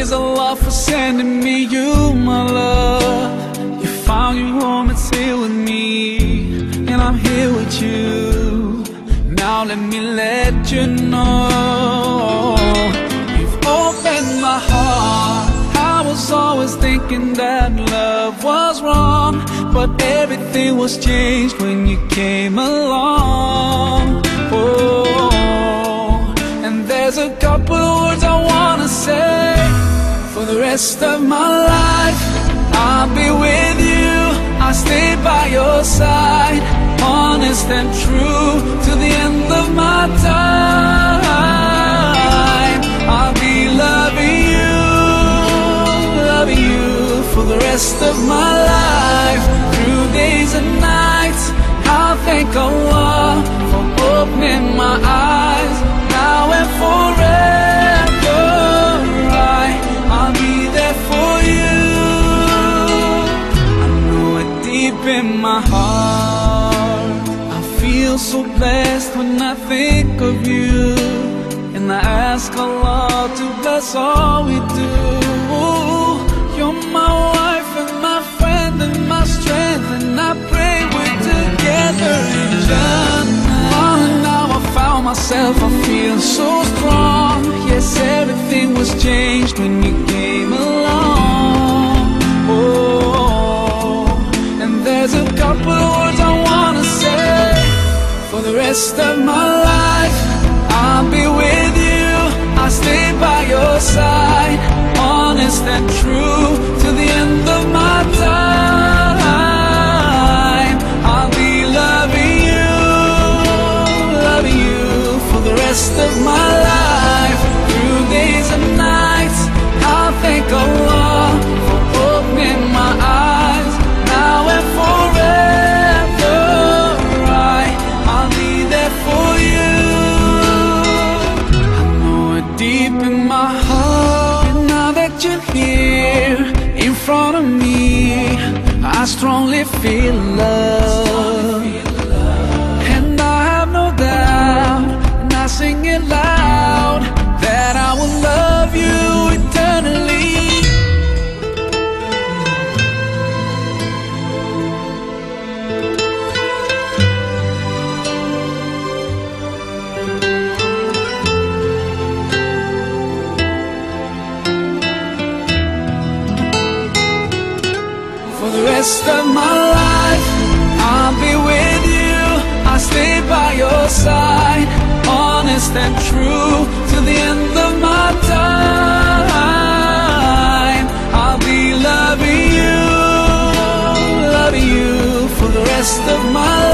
praise Allah for sending me you, my love. You found your home, it's here with me, and I'm here with you. Now let me let you know you've opened my heart. I was always thinking that love was wrong, but everything was changed when you came along. Oh, and there's a couple words rest of my life. I'll be with you, I'll stay by your side, honest and true to the end of my time. I'll be loving you, loving you for the rest of my life, through days and nights. I'll thank Allah so blessed when I think of you. And I ask Allah to bless all we do. You're my wife and my friend and my strength. And I pray we're together in Jannah. Oh, now I found myself, I feel so strong. Yes, everything was changed when you came along. The rest of my life. I'll be with strongly feel love. The rest of my life, I'll be with you. I'll stay by your side, honest and true to the end of my time. I'll be loving you, loving you for the rest of my life,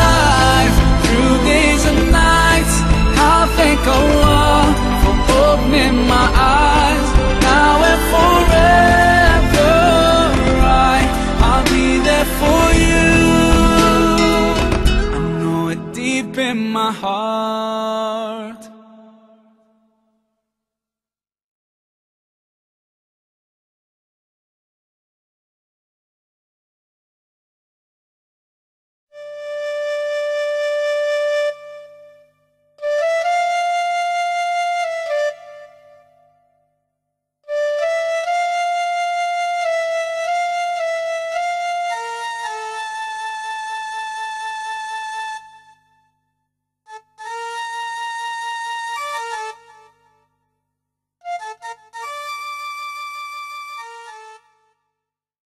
in my heart.